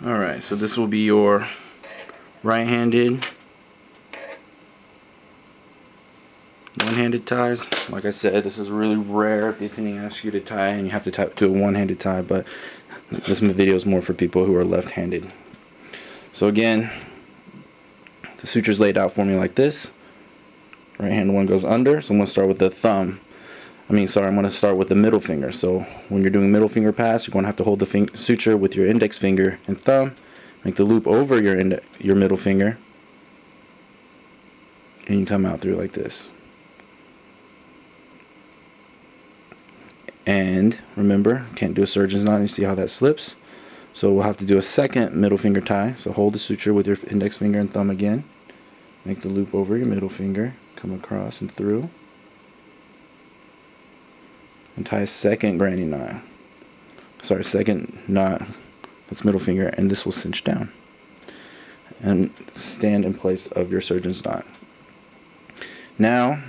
Alright, so this will be your right-handed one-handed ties. Like I said, this is really rare if the attending asks you to tie and you have to tie, do a one-handed tie, but this video is more for people who are left-handed. So again, the suture's laid out for me like this. Right hand one goes under, so I'm going to start with the thumb. I mean, sorry, I'm going to start with the middle finger. So when you're doing middle finger pass, you're going to have to hold the suture with your index finger and thumb, make the loop over your your middle finger, and you come out through like this. And remember, can't do a surgeon's knot. You see how that slips. So we'll have to do a second middle finger tie. So hold the suture with your index finger and thumb again. Make the loop over your middle finger, come across and through and tie second granny knot. Sorry, second knot. That's middle finger, and this will cinch down and stand in place of your surgeon's knot. Now,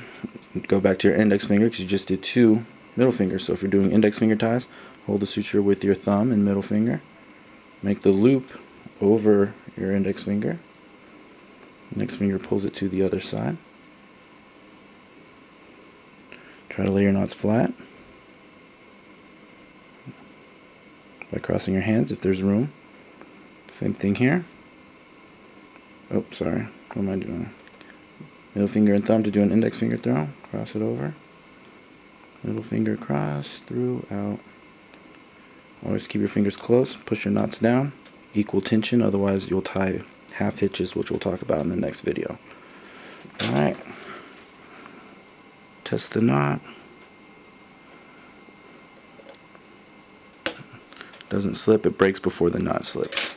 go back to your index finger because you just did two middle fingers. So if you're doing index finger ties, hold the suture with your thumb and middle finger. Make the loop over your index finger. Next finger pulls it to the other side. Try to lay your knots flat. By crossing your hands if there's room. Same thing here. Oh, sorry. What am I doing? Middle finger and thumb to do an index finger throw. Cross it over. Middle finger cross, through, out. Always keep your fingers close. Push your knots down. Equal tension, otherwise you'll tie half hitches, which we'll talk about in the next video. Alright. Test the knot. Doesn't slip, it breaks before the knot slips.